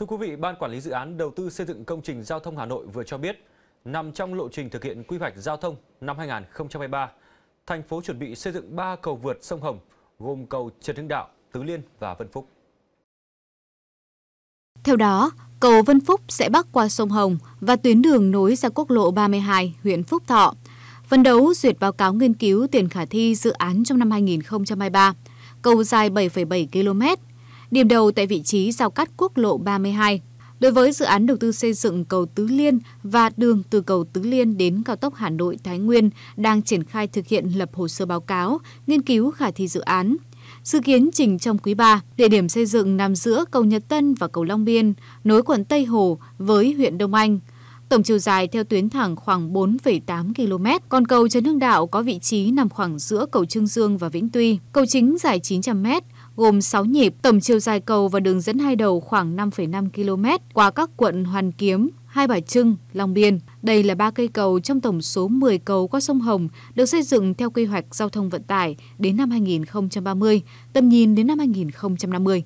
Thưa quý vị, Ban Quản lý Dự án Đầu tư xây dựng công trình giao thông Hà Nội vừa cho biết, nằm trong lộ trình thực hiện quy hoạch giao thông năm 2023, thành phố chuẩn bị xây dựng 3 cầu vượt sông Hồng, gồm cầu Trần Hưng Đạo, Tứ Liên và Vân Phúc. Theo đó, cầu Vân Phúc sẽ bắc qua sông Hồng và tuyến đường nối ra quốc lộ 32 huyện Phúc Thọ. Phấn đấu duyệt báo cáo nghiên cứu tiền khả thi dự án trong năm 2023. Cầu dài 7,7 km, điểm đầu tại vị trí giao cắt quốc lộ 32. Đối với dự án đầu tư xây dựng cầu Tứ Liên và đường từ cầu Tứ Liên đến cao tốc Hà Nội Thái Nguyên đang triển khai thực hiện lập hồ sơ báo cáo, nghiên cứu khả thi dự án. Dự kiến trình trong quý 3, địa điểm xây dựng nằm giữa cầu Nhật Tân và cầu Long Biên, nối quận Tây Hồ với huyện Đông Anh. Tổng chiều dài theo tuyến thẳng khoảng 4,8 km, còn cầu Trần Hưng Đạo có vị trí nằm khoảng giữa cầu Trương Dương và Vĩnh Tuy. Cầu chính dài 900 m, gồm 6 nhịp, tổng chiều dài cầu và đường dẫn hai đầu khoảng 5,5 km qua các quận Hoàn Kiếm, Hai Bà Trưng, Long Biên. Đây là ba cây cầu trong tổng số 10 cầu qua sông Hồng được xây dựng theo quy hoạch giao thông vận tải đến năm 2030, tầm nhìn đến năm 2050.